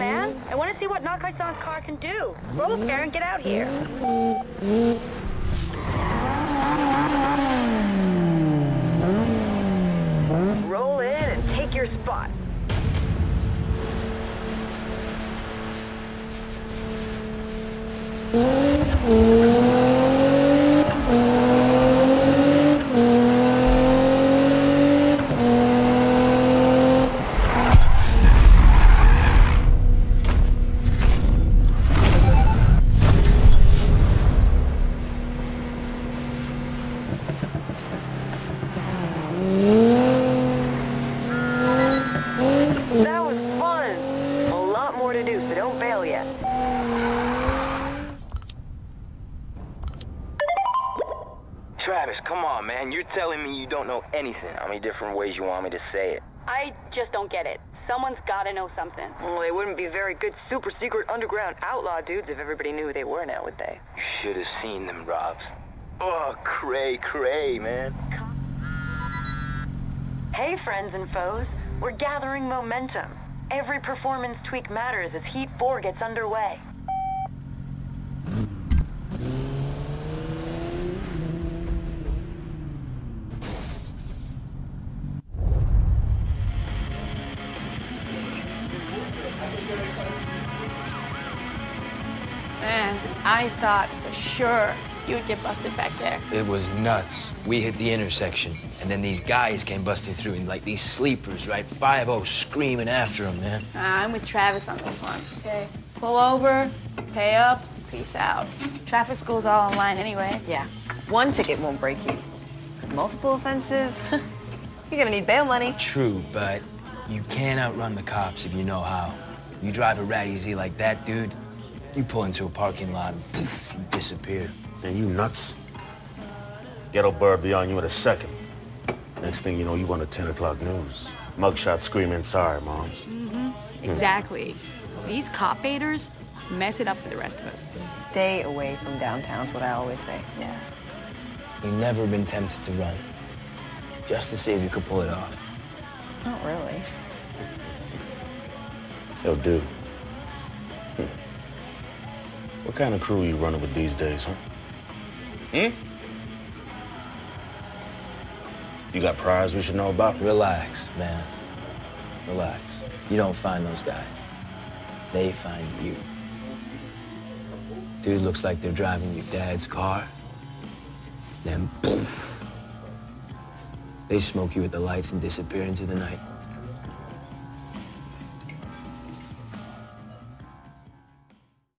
I want to see what Nakai-san's car can do. Roll up there and get out here. Travis, come on, man. You're telling me you don't know anything. How many different ways you want me to say it? I just don't get it. Someone's gotta know something. Well, they wouldn't be very good super secret underground outlaw dudes if everybody knew who they were now, would they? You should have seen them, Robs. Oh, cray, cray, man. Hey, friends and foes. We're gathering momentum. Every performance tweak matters as Heat 4 gets underway. I thought for sure you'd get busted back there. It was nuts. We hit the intersection, and then these guys came busting through, and like these sleepers, right? 5 screaming after them, man. Uh, I'm with Travis on this one. Okay. Pull over, pay up, peace out. Traffic school's all online anyway. Yeah. One ticket won't break you. Multiple offenses? You're gonna need bail money. True, but you can't outrun the cops if you know how. You drive a rat easy like that, dude, you pull into a parking lot and poof, you disappear. Man, you nuts. Ghetto bird be on you in a second. Next thing you know, you on the 10 o'clock news. Mugshot screaming, sorry, moms. Mm -hmm. Exactly. These cop baiters mess it up for the rest of us. Stay away from downtown's what I always say. Yeah. You've never been tempted to run, just to see if you could pull it off. Not really. Yo, dude. Hmm. What kind of crew are you running with these days, huh? Hmm? You got prize we should know about? Relax, man. Relax. You don't find those guys. They find you. Dude looks like they're driving your dad's car. Then poof. They smoke you with the lights and disappear into the night.